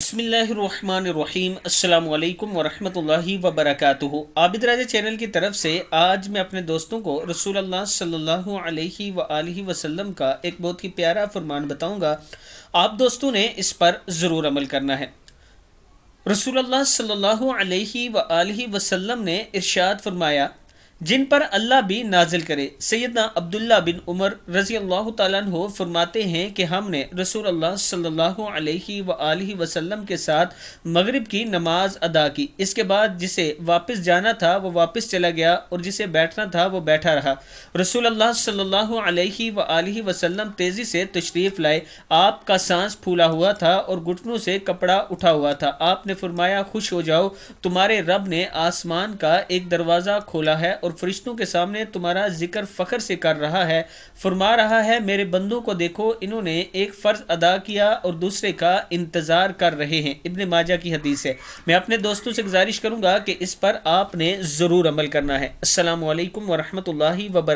बसमीम अल्लाम वरहमतुल्लाहि वबरकातुहु। आबिद राजा चैनल की तरफ़ से आज मैं अपने दोस्तों को रसूल अल्लाह सल्लल्लाहु अलैहि व वसल्लम का एक बहुत ही प्यारा फरमान बताऊँगा। आप दोस्तों ने इस पर ज़रूर अमल करना है। रसूल अल्लाह सल्लल्लाहु ने इरशाद फरमाया जिन पर अल्लाह भी नाजिल करे। सैदना अब्दुल्ला बिन उमर रज़ी अल्लाह तु फरमाते हैं कि हमने रसूल अल्लाह सल्लल्लाहु अलैहि व वसल्लम के साथ मगरिब की नमाज़ अदा की। इसके बाद जिसे वापस जाना था, वो वापस चला गया और जिसे बैठना था, वो बैठा रहा। रसूल अल्लाह सल्लल्लाहु अलैहि वसल्लम तेज़ी से तशरीफ़ लाए। आपका सांस फूला हुआ था और घुटनों से कपड़ा उठा हुआ था। आपने फरमाया, खुश हो जाओ। तुम्हारे रब ने आसमान का एक दरवाज़ा खोला है और फरिश्तों के सामने तुम्हारा ज़िक्र फ़ख्र से कर रहा है। फरमा रहा है, मेरे बंदों को देखो, इन्होंने एक फ़र्ज़ अदा किया और दूसरे का इंतज़ार कर रहे हैं। इबन माजा की हदीस है। मैं अपने दोस्तों से गुजारिश करूँगा कि इस पर आपने ज़रूर अमल करना है। असल वरहमल वर्क